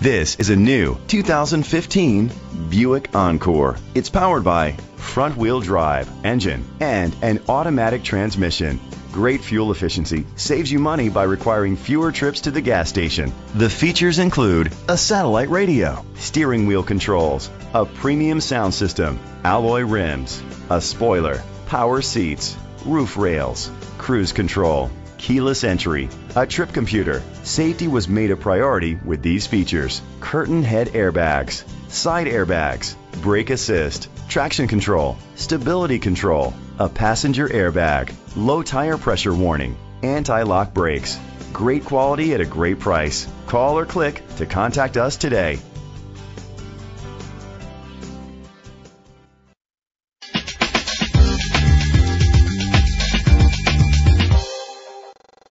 This is a new 2015 Buick Encore. It's powered by front wheel drive engine and an automatic transmission. Great fuel efficiency saves you money by requiring fewer trips to the gas station. The features include a satellite radio, steering wheel controls, a premium sound system, alloy rims, a spoiler, power seats, roof rails, cruise control, keyless entry, a trip computer. Safety was made a priority with these features. Curtain head airbags, side airbags, brake assist, traction control, stability control, a passenger airbag, low tire pressure warning, anti-lock brakes. Great quality at a great price. Call or click to contact us today.